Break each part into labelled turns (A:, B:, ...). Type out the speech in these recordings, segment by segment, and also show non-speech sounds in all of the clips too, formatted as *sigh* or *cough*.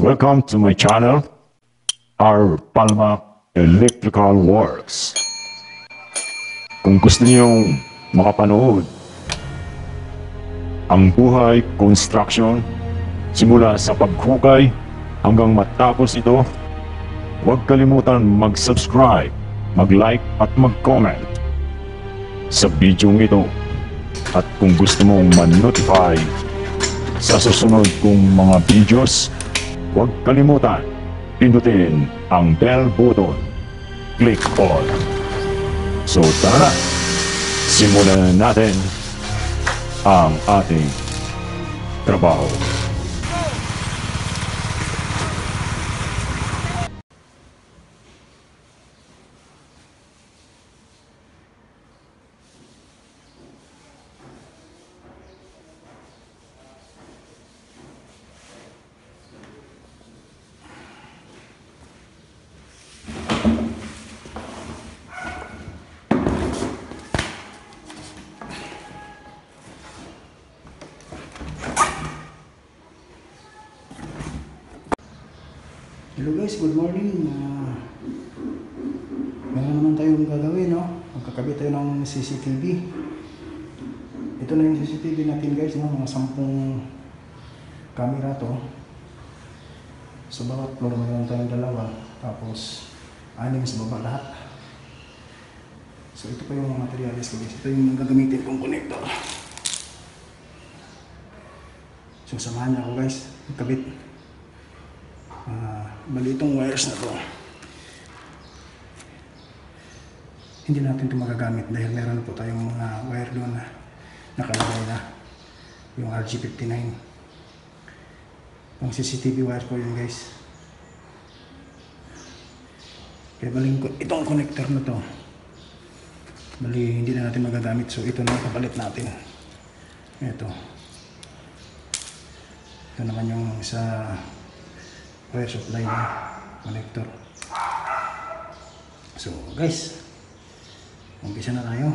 A: Welcome to my channel, our Palma Electrical Works. Kung gusto niyong makapanood ang buhay construction simula sa paghukay hanggang matapos ito, huwag kalimutan mag-subscribe, mag-like at mag-comment sa video ito. At kung gusto mong man-notify sa susunod kong mga videos, huwag kalimutan pindutin ang bell button. Click all. So tara na, simulan na natin ang ating trabaho.
B: Hello guys, good morning. Uh, meron naman tayong gagawin, no? Magkakabit tayo ng CCTV. Ito na yung CCTV natin guys, no? Mga sampung camera to. Sa bawat floor mayroon tayong dalawa. Tapos, anim sa baba lahat. So ito pa yung mga materials ko guys. Ito yung gagamitin kong connector. So samahan niya ako guys. Magkabit. Ah, bali itong wires na to. Hindi natin ito magagamit dahil meron po tayong mga wire doon na nakalagay na yung RG59. Yung CCTV wire po yun guys. Kaya baling ko itong connector na to. Bali hindi na natin magagamit so ito na kapalit natin. Ito. Ito naman yung sa wire supply connector. So guys, umpisa na tayo.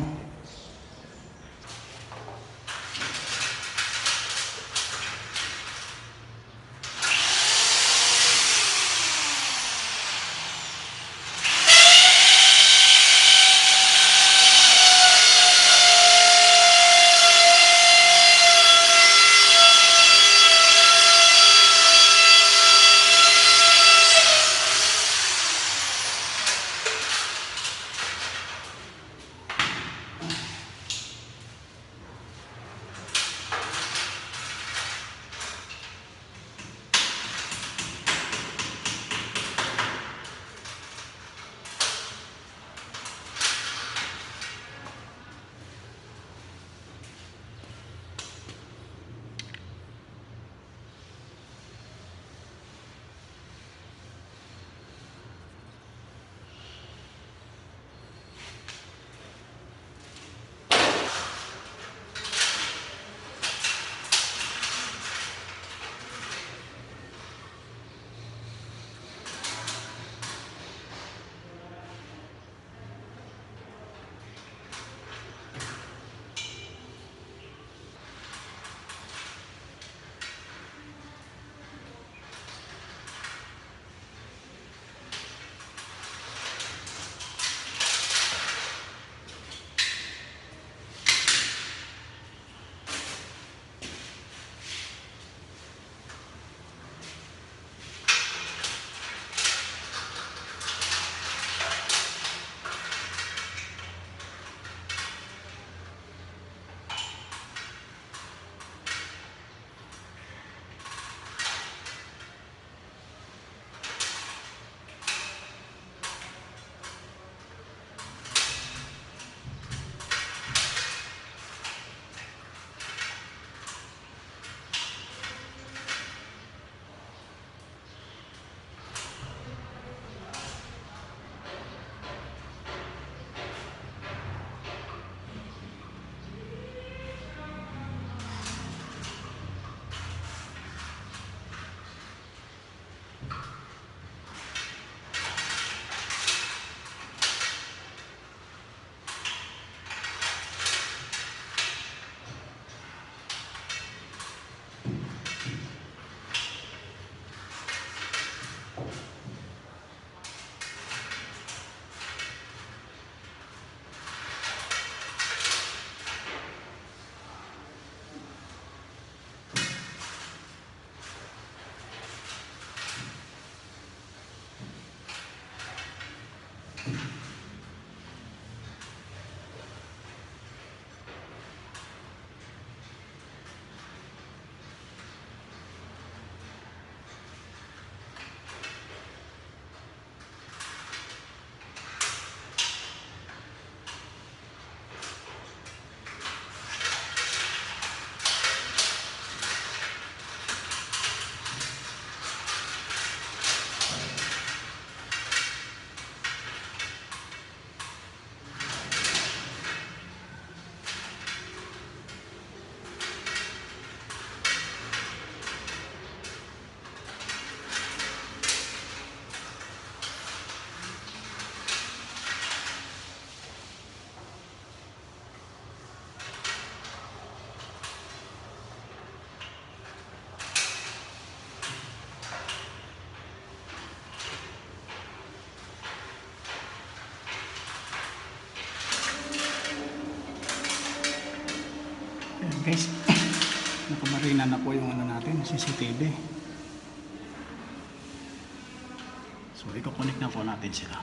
B: Guys, *laughs* nakamarina na po yung ano natin, CCTV. So, i-connect na po natin sila.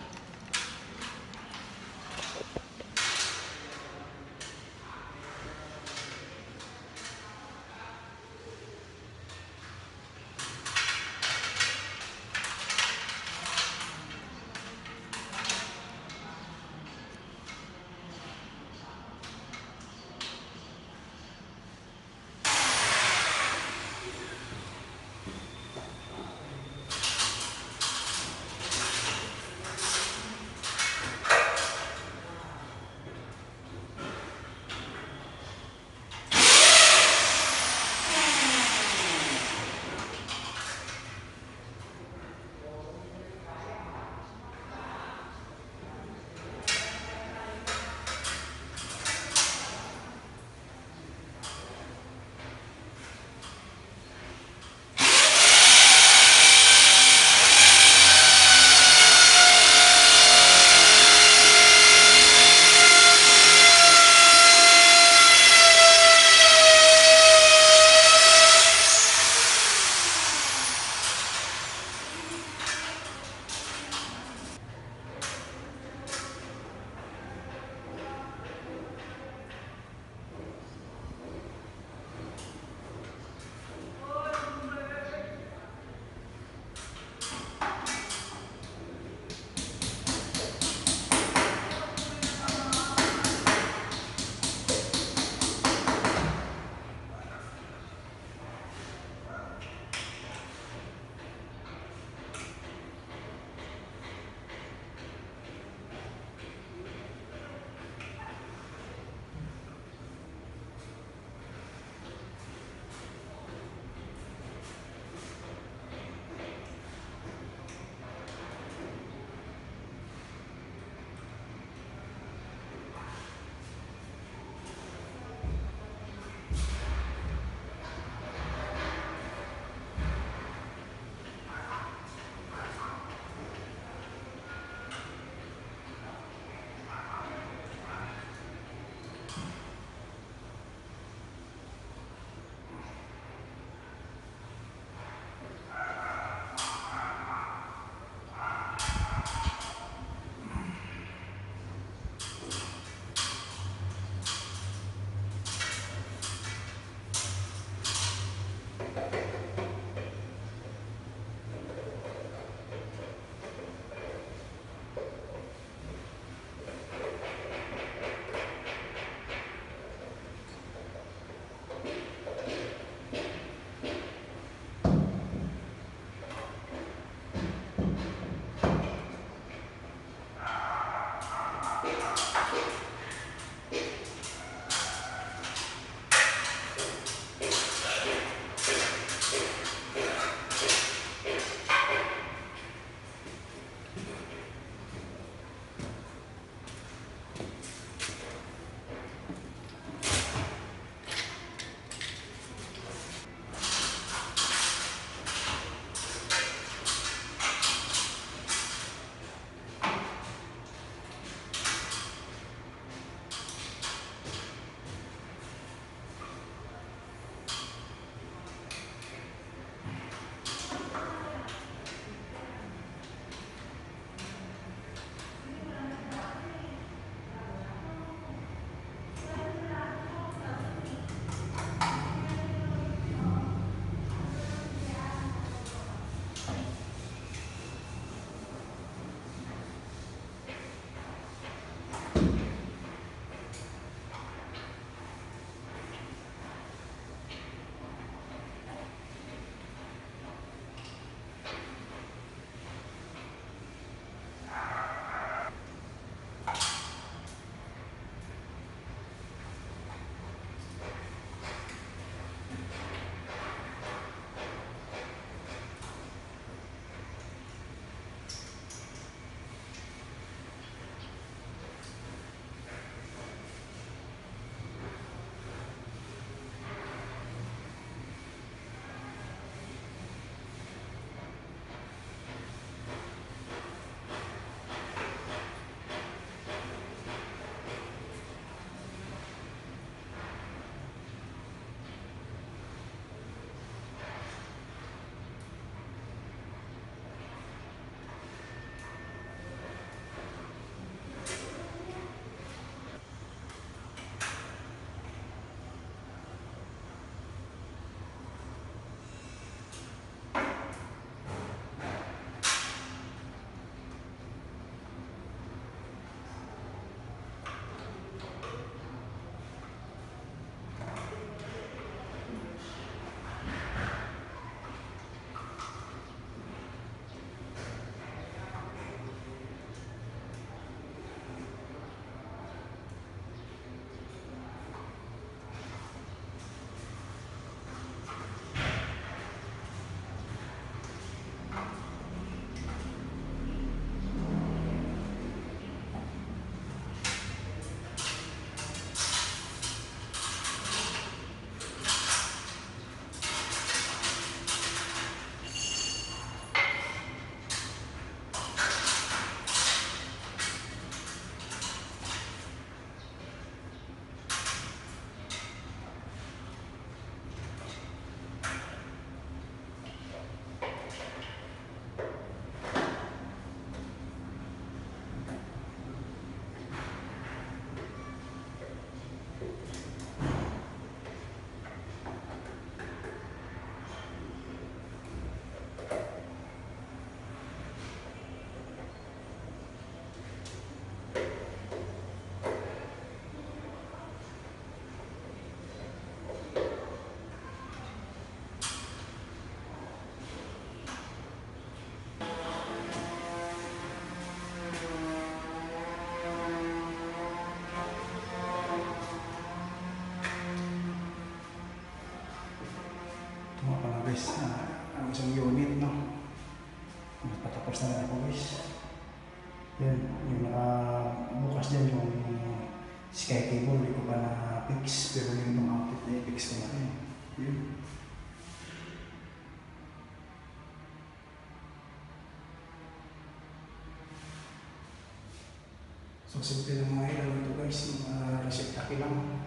C: So, simple lang mga ilaw ito guys, mga reseptaki lang.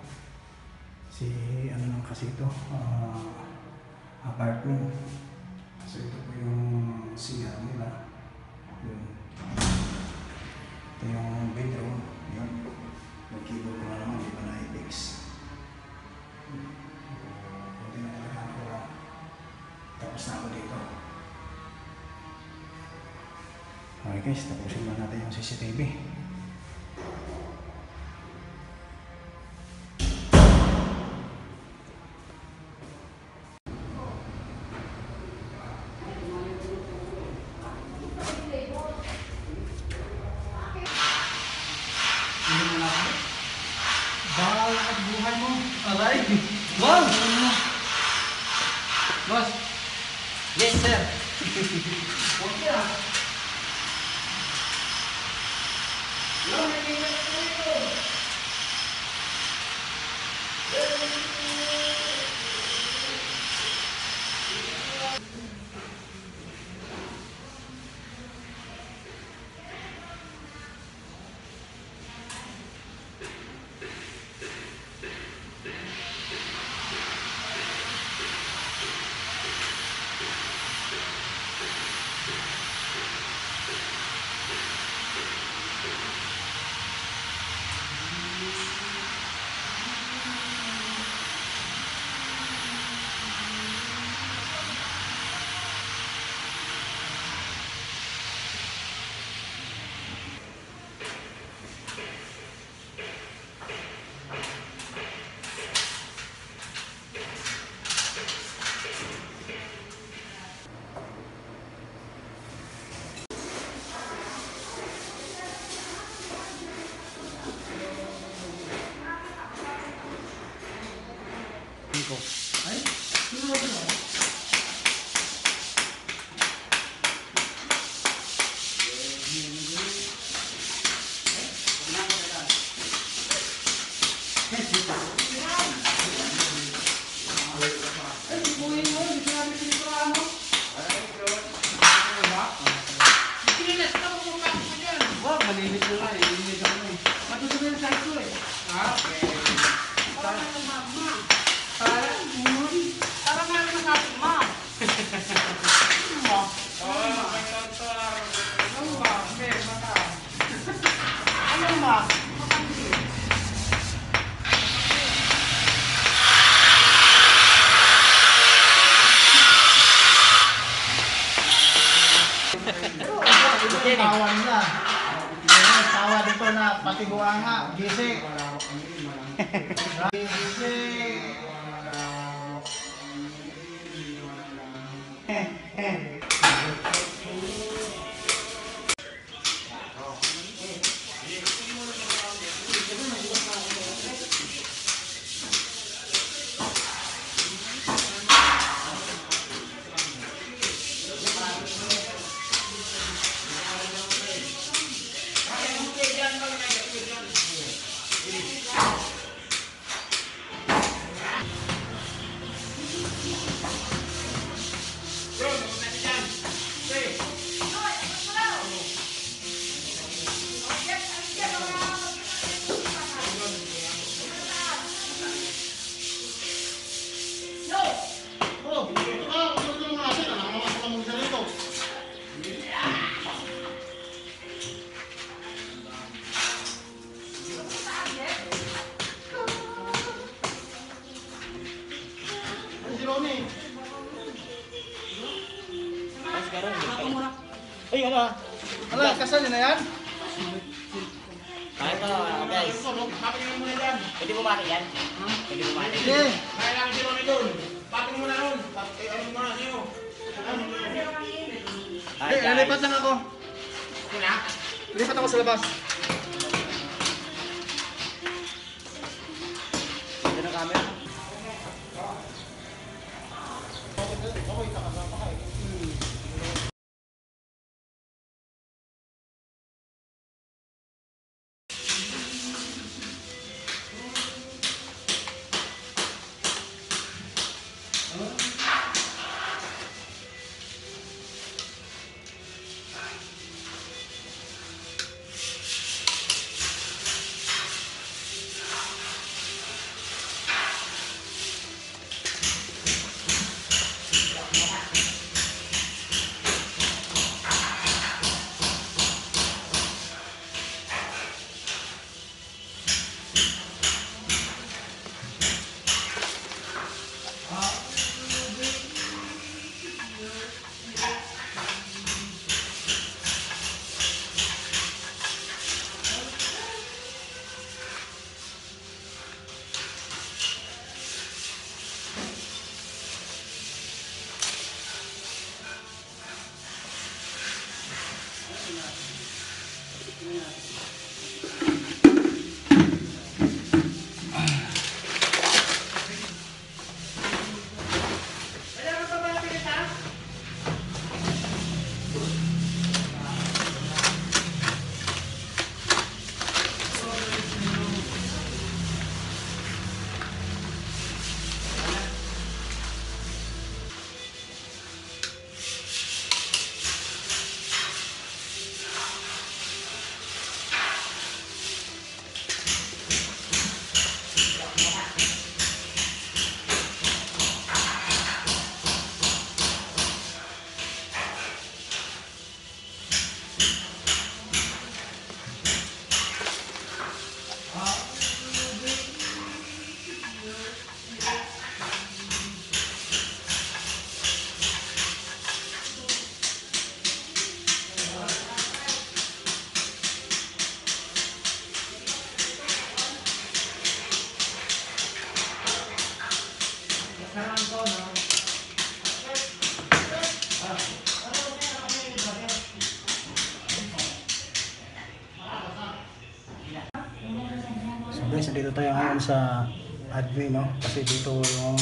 C: Si, ano lang kasi ito, uh, apartment. So, ito po yung CR nila. Yun. Ito yung bedroom. Yun. Nag-keyboard ko na naman, di ba na-fix. Hindi na talaga ako. Tapos na ako dito. Okay guys, tapusin na natin yung CCTV.
D: Sa
B: admin, no? Kasi dito yung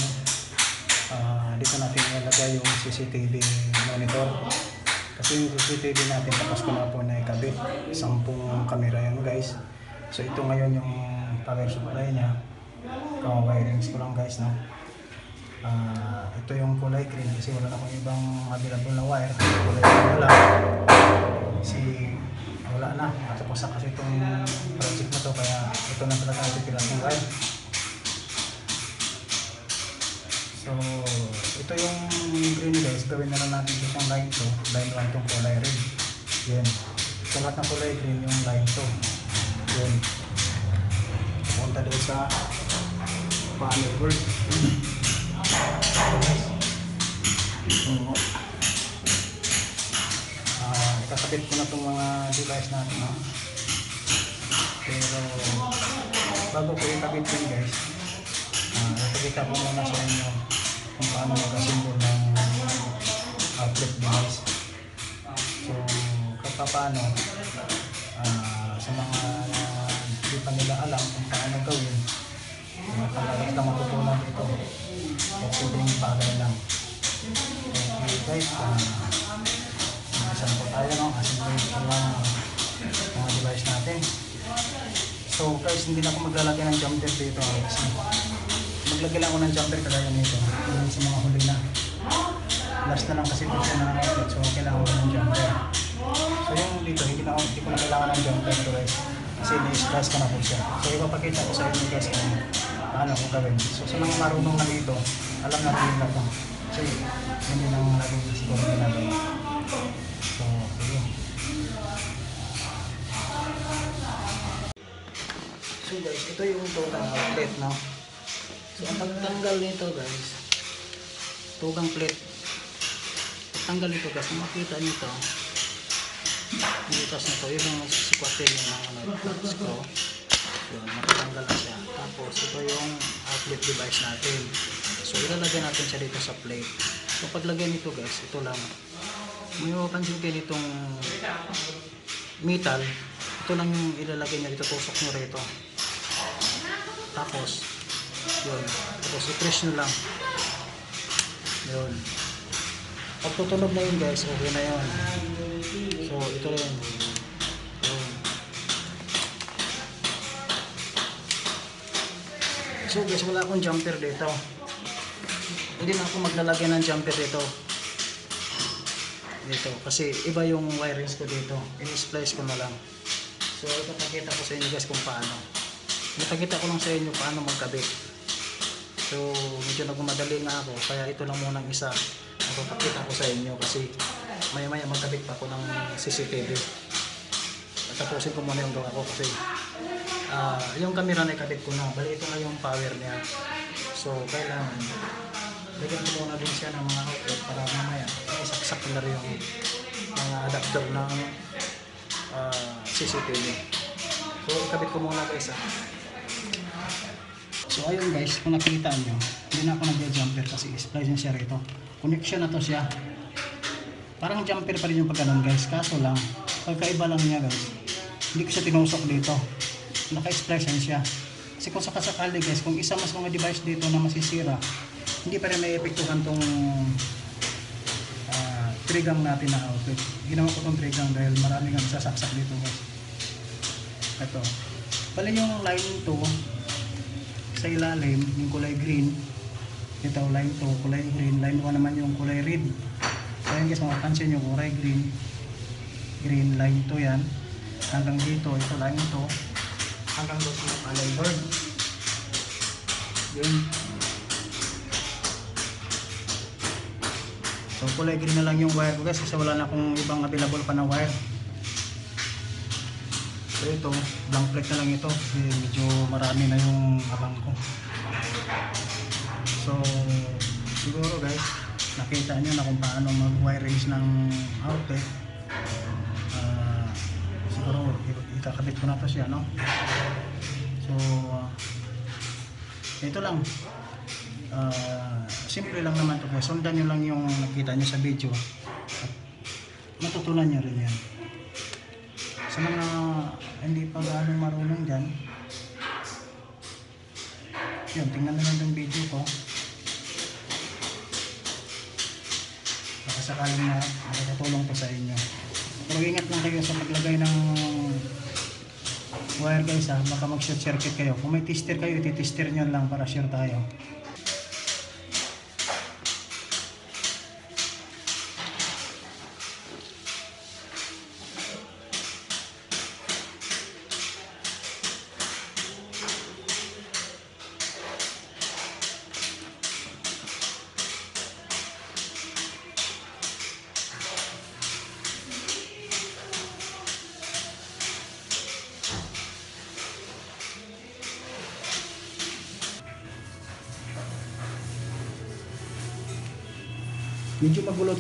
B: ah, dito natin ilalagay yung CCTV monitor. Kasi yung CCTV natin tapos ko na po na ikabit. Sampung camera yan guys. So ito ngayon yung power supply niya. Kawa-wirings ko lang guys, no? Ah, ito yung kulay green kasi wala na akong ibang available na wire. Kulay green na lang. Kasi wala na. Tapos na kasi itong project na to kaya ito na talaga ang titiran ng wire. So, ito yung green guys. Gawin na lang natin dito yung line 2. Line 1 itong kulay red. Yan. Sa lahat ng kulay green yung line 2. Yan. Punta doon sa panel board. Oo. Ah, ikakabit ko na itong mga device natin. No? Pero, bago ko ikabit yun guys, ah, ipakita ko muna sa inyo kung paano mag-assemble ng outlet device. So, kapag paano, ah, sa mga hindi pa nila alam kung paano gawin, uh, talagang lang matutunan dito. At pwedeng bagay lang. Okay guys, ah, Saan po tayo no? Assemble ko lang mga device natin. So guys, hindi na ako maglalagay ng jumper dito kasi maglagay lang ako ng jumper kagaya nito. Yung sa mga huli na. Last na lang kasi ito na outlet so kailangan ko ng jumper. So yung dito, hindi na ako, hindi ko na kailangan ng jumper ito guys. Kasi ni-stress ko na po siya. So ipapakita ko sa inyo guys kung paano ko gawin. So sa mga marunong na dito, alam na rin na ito. Kasi hindi nang lagi siguro ginagawa. So, ayun. So guys, ito yung tugang outlet, no? So, ang pagtanggal nito guys, tugang plate. Pagtanggal nito guys, kung makita nyo to, yung butas na to, yun yung sisikwatin yung mga ano, flat screw. Yun, matatanggal na siya. Tapos, ito yung outlet device natin. So, ilalagay natin siya dito sa plate. So, paglagay nito guys, ito lang. May mapapansin kayo nitong metal, ito lang yung ilalagay niya dito, tusok nyo rito. Tapos, yun. Tapos, i-press nyo lang. Yun. Pag tutunog na yun guys, okay na yun. So, ito rin. Yun. So guys, wala akong jumper dito. Hindi na ako maglalagay ng jumper dito. Dito. Kasi iba yung wirings ko dito. In-splice ko na lang. So, ipapakita ko sa inyo guys kung paano. Ipakita ko lang sa inyo paano magkabit. So, medyo nagmamadali nga ako. Kaya ito lang munang isa. Ipapakita ko sa inyo kasi maya maya magkabit pa ako ng CCTV. At tapusin ko muna yung gawa ko kasi ah yung camera na ikabit ko na. Bali ito na yung power niya. So, kailangan lagyan ko muna din siya ng mga outlet para mamaya isaksak na rin yung mga adapter ng ah, CCTV. So, ikabit ko muna guys ah. So ayun guys, kung nakita nyo, hindi na ako nag-jumper kasi splice niya siya rito. Connection na to siya. Parang jumper pa rin yung pagkanon guys, kaso lang, pagkaiba lang niya guys. Hindi ko siya tinusok dito. Naka-splice yan siya. Kasi kung sakasakali guys, kung isa mas mga device dito na masisira, hindi pa rin may epektuhan tong uh, trigang natin na outlet. Ginawa ko tong trigang dahil marami nga sasaksak dito guys. Ito. Bali yung line 2, sa ilalim, yung kulay green. Ito, line 2, kulay green. Line 1 naman yung kulay red. So yan guys, makapansin yung kulay green. Green, line 2 yan. Hanggang dito, ito line 2. Hanggang doon sa panel board. Yun. So kulay green na lang yung wire ko guys kasi wala na akong ibang available pa na wire. So ito, blank plate na lang ito kasi medyo marami na yung abang ko. So, siguro guys, nakita nyo na kung paano mag-wirings ng outlet. Ah, siguro, ikakabit ko na to siya, no? So, ah, ito lang. Ah, simple lang naman to guys. Sundan nyo lang yung nakita nyo sa video. At matutunan nyo rin yan sa mga hindi pa gaano marunong dyan Yun, tingnan na lang yung video ko. Baka sakaling na makakatulong to sa inyo. Pero ingat lang kayo sa paglagay ng wire guys ha. Baka mag-short circuit kayo. Kung may tester kayo, ititester nyo lang para sure tayo.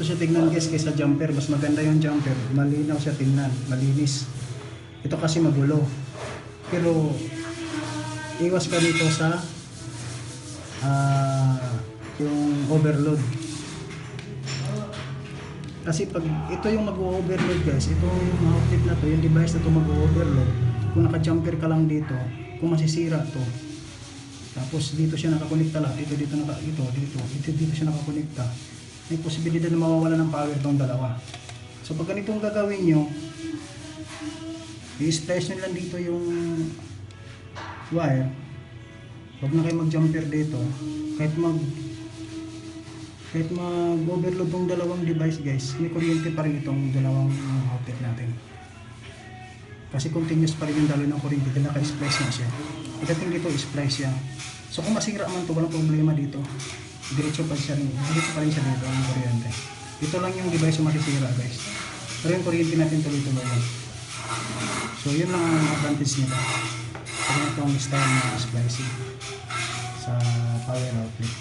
B: Medyo magulo to siya tingnan guys kaysa jumper. Mas maganda yung jumper. Malinaw siya tingnan. Malinis. Ito kasi magulo. Pero iwas ka dito sa ah, yung overload. Kasi pag ito yung mag-overload guys, itong outlet na to, yung device na to mag-overload, kung naka-jumper ka lang dito, kung masisira to, tapos dito siya nakakonekta lahat, dito, dito, naka, ito, dito, dito, dito siya nakakonekta, may posibilidad na mawawala ng power tong dalawa. So pag ganitong gagawin nyo, i-splice nyo lang dito yung wire. Huwag na kayo mag-jumper dito. Kahit mag kahit mag-overload tong dalawang device guys, may kuryente pa rin itong dalawang outlet natin. Kasi continuous pa rin yung daloy ng kuryente dahil naka-splice na siya. Pagdating dito, splice siya. So kung masira man to walang problema dito. Diretso pa siya rin. Diretso pa rin siya dito ang kuryente. Ito lang yung device yung masisira guys. Pero yung kuryente natin tuloy-tuloy. So yun lang ang advantage nito. Kaya itong style na splicing sa power outlet.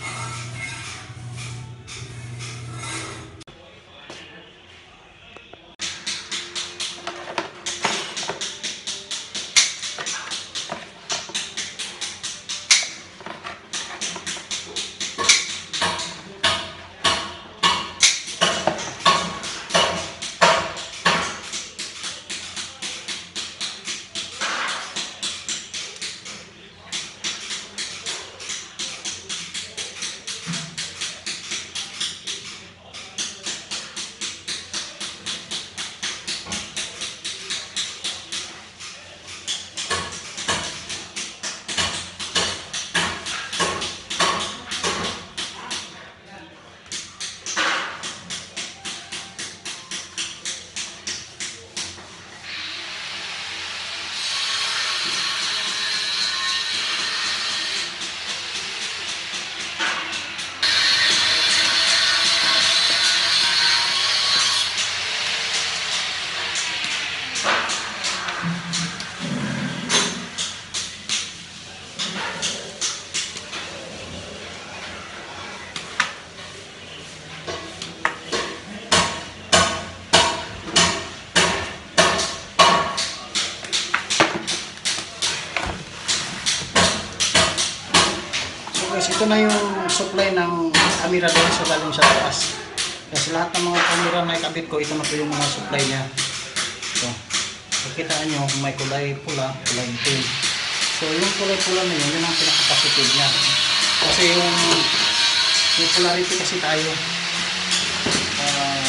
B: Guys, ito na yung supply ng camera doon sa galing sa taas. Kasi lahat ng mga camera na ikabit ko, ito na po yung mga supply niya. Ito. Makikita nyo kung may kulay pula, kulay itim. So yung kulay pula na yun, yun ang pinaka-positive niya. Kasi yung may polarity kasi tayo. Ah,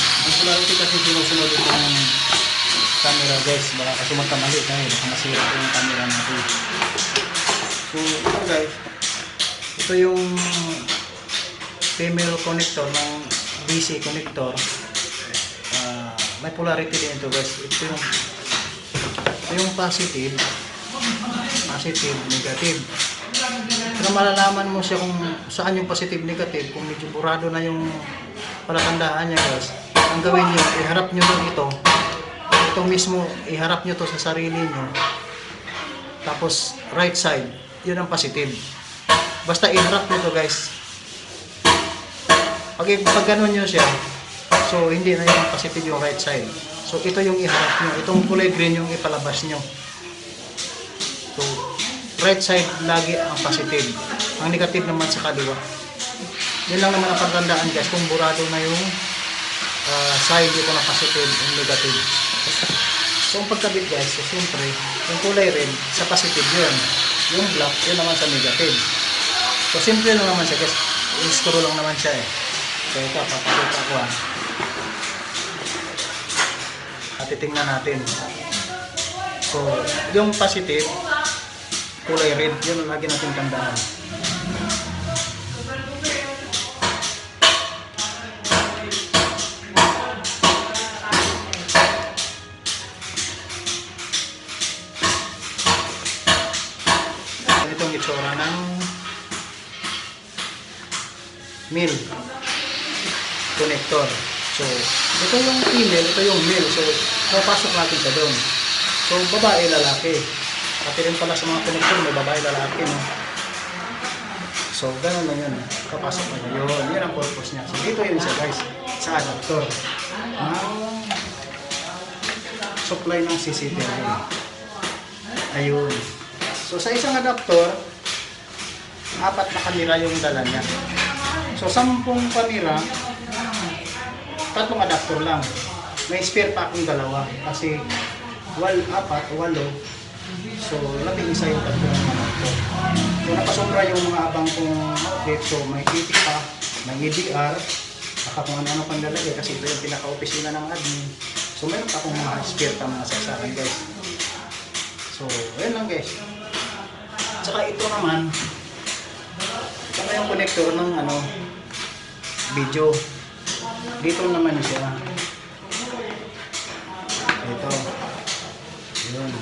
B: ang polarity kasi sinusunod itong camera guys. Baka kasi magkamali tayo, baka masira yung camera natin. So, ito guys, ito yung female connector ng DC connector. Ah, may polarity din ito guys. Ito yung, ito yung positive, positive, negative. Pero malalaman mo siya kung saan yung positive, negative, kung medyo burado na yung palatandaan niya guys. Ang gawin niyo, iharap niyo lang ito. Ito mismo, iharap niyo to sa sarili niyo. Tapos, right side, yun ang positive. Basta i-harap nyo guys. Pag, pag ganun nyo siya, so hindi na yung positive yung right side. So ito yung iharap nyo. Itong kulay green yung ipalabas nyo. So, right side lagi ang positive. Ang negative naman sa kaliwa. Yun lang naman ang pagtandaan guys, kung burado na yung ah, side dito na positive and negative. So, ang pagkabit guys, so, siyempre, yung kulay red, sa positive yun. yung black, yun naman sa negative. So, simple lang naman siya guys. I-screw lang naman siya eh. So, ito, papakita ko ah. At titingnan natin. So, yung positive, kulay red, yun lagi natin tandaan. So, ito yung female, ito yung male. So, papasok natin sa doon. So, babae, lalaki. Pati rin pala sa mga connector, may babae, lalaki, no? So, ganun lang yun. Kapasok na yun. Yun ang purpose niya. So, dito yun siya, guys. Sa adapter. Ang supply ng CCTV. Ayun. So, sa isang adapter, apat na kamera yung dala niya. So, sampung kamera, tatlong adapter lang. May spare pa akong dalawa. Kasi, wal, apat, walo. So, labing isa yung tatlong adapter. So, napasobra yung mga abang kong outlet. So, may titik pa, may EDR, saka kung ano-ano pang lalagay kasi ito yung pinaka-opisina ng admin. So, meron pa akong mga spare pa mga saksakan guys. So, ayun lang guys. Saka ito naman, saka yung connector ng ano, video. Dito naman siya. Ito. Yun.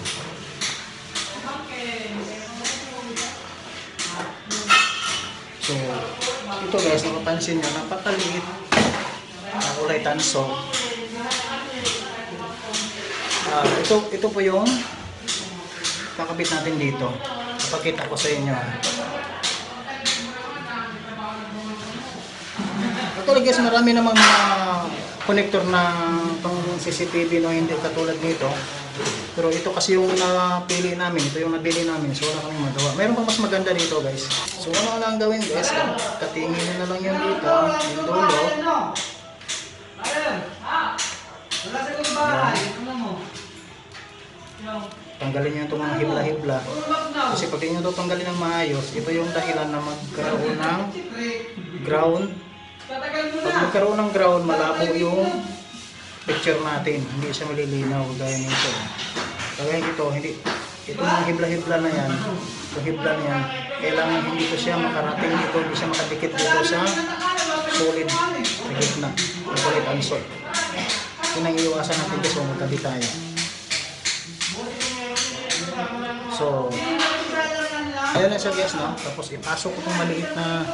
B: So, ito guys, napapansin nyo, napakaliit. Ang kulay tanso. Ah, ito, ito po yung kakabit natin dito. Papakita ko sa inyo. Actually guys, marami namang mga connector na pang CCTV no hindi katulad nito. Pero ito kasi yung napili namin, ito yung nabili namin, so wala kaming magawa. Meron pang mas maganda dito guys. So ano lang gawin guys, katingin na lang yan dito, yung dulo. Tanggalin nyo itong mga hibla-hibla. Kasi pag hindi nyo ito tanggalin ng maayos, ito yung dahilan na magkaroon ng ground pag magkaroon ng ground, malabo yung picture natin. Hindi siya malilinaw gaya nito. Kagaya nito, hindi itong mga hibla-hibla na yan, itong hibla na yan, kailangan hindi ko siya makarating dito, hindi siya makadikit dito sa solid sa gitna, yung solid unsort. Yun ang iiwasan natin kasi magkabi tayo. So, ayun na siya guys, no? Tapos ipasok ko itong maliit na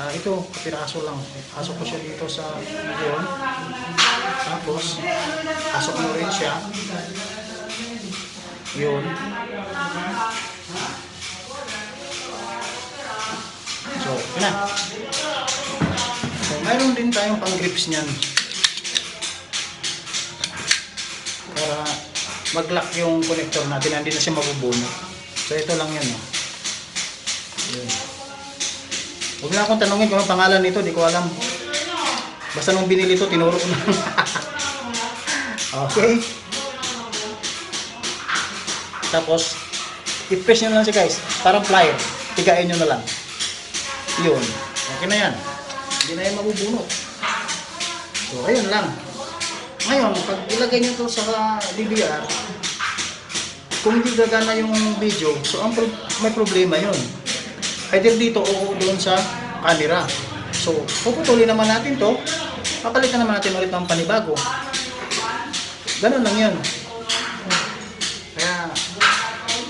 B: Ah, ito, piraso lang. Pasok ko siya dito sa yun. Tapos, pasok mo rin siya. Yun. So, yun. So, mayroon din tayong pang grips niyan. Para mag-lock yung connector natin, hindi na siya mabubunot. So, ito lang yan. Oh. Yun. Huwag na akong tanungin kung anong pangalan nito, di ko alam. Basta nung binili ito, tinuro ko na. *laughs* okay. Tapos, i-press nyo lang siya guys. Parang plier. Tigain nyo na lang. Yun. Okay na yan. Hindi na yan mabubunot. So, ayun lang. Ngayon, pag ilagay nyo to sa DVR, kung hindi gagana yung video, so ang pro- may problema yun either dito o doon sa camera. So, puputulin naman natin to. Papalitan naman natin ulit ng panibago. Ganun lang yun. Kaya,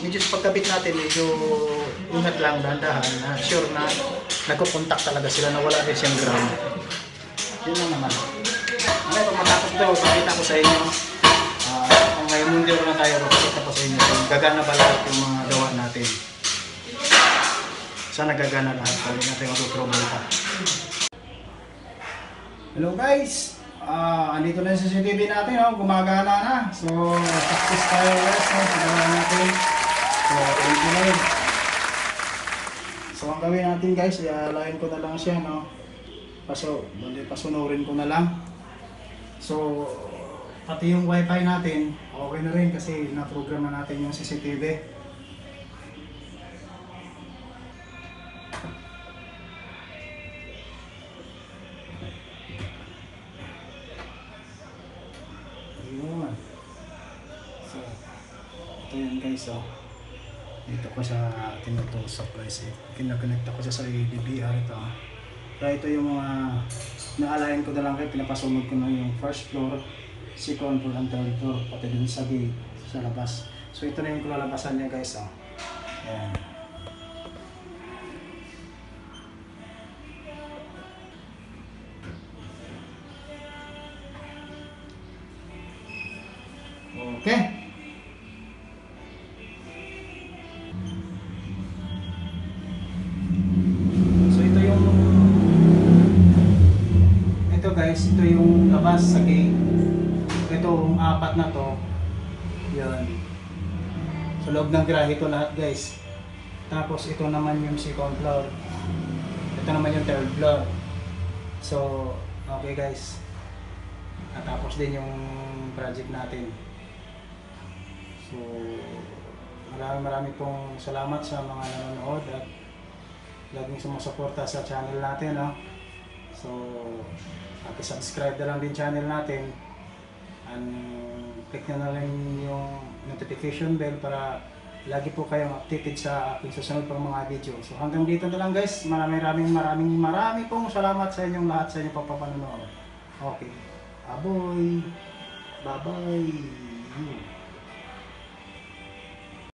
B: medyo sa pagkabit natin, medyo ingat lang, dahan-dahan na sure na nagkukontak talaga sila na wala rin siyang ground. Yun lang naman. Ngayon, pag matapos ito, pakita ko sa inyo. Kung ngayon mundi na tayo, pakita ko sa inyo gagana ba lahat yung mga. Sana gagana lahat. Pwede natin mag-trouble pa. Hello guys! Ah, andito na yung CCTV natin, oh. gumagana na. So, success tayo guys, no? sa gawa natin. So, thank you na. So, ang gawin natin guys, i-align ko na lang siya, no? Paso, bali, pasunurin ko na lang. So, pati yung wifi natin, okay na rin kasi na-program na natin yung CCTV. Guys, oh. Dito ko siya tinutusok guys. Eh. Kinakonect ko siya sa DVR ito. Kaya ito yung mga naalayan ko na lang kayo. Pinapasunod ko na yung first floor, second floor, and third floor. Pati dun sa gate, sa labas. So ito na yung kulalabasan niya guys. Oh. Ayan. Okay. Guys, ito yung labas sa gate. Itong apat na to. Yan. Sa loob ng garahe ito lahat guys. Tapos ito naman yung second floor. Ito naman yung third floor. So, okay guys. Natapos din yung project natin. So, maraming maraming pong salamat sa mga nanonood at laging sumusuporta sa channel natin. No? So, subscribe na lang din channel natin. And click nyo na lang yung notification bell para lagi po kayong updated sa aking susunod pang mga video. So hanggang dito na lang guys. Maraming maraming maraming maraming pong salamat sa inyong lahat sa inyong papapanonood. Okay. Aboy. Bye-bye.